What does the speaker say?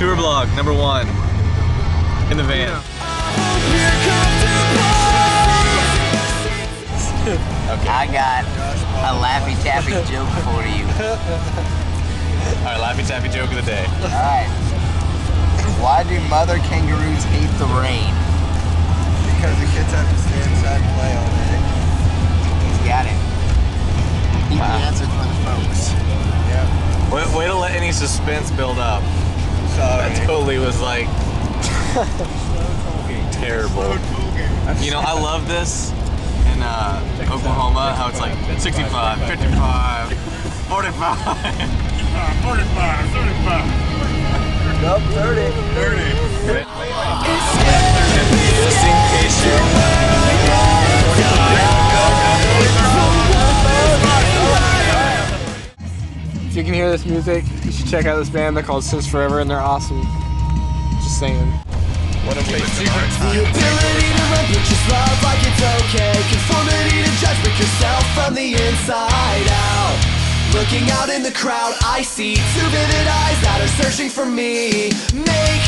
Tour vlog number one. In the van. I got a Laffy Taffy joke for you. All right, Laffy Taffy joke of the day. Alright. Why do mother kangaroos hate the rain? Because the kids have to stay inside and play all day. He's got it. He answered for the folks. Yeah. Way, way to let any suspense build up. Sorry. That totally was like terrible. You know, I love this in uh, Oklahoma, how it's like 65, 55, 45. 45, 35. Nope, 30. 30. If you can hear this music, you should check out this band. They're called Since Forever, and they're awesome. Just saying. What a waste of our The ability to run, just love like it's okay. Conformity to judge, but yourself from the inside out. Looking out in the crowd, I see two vivid eyes that are searching for me. Make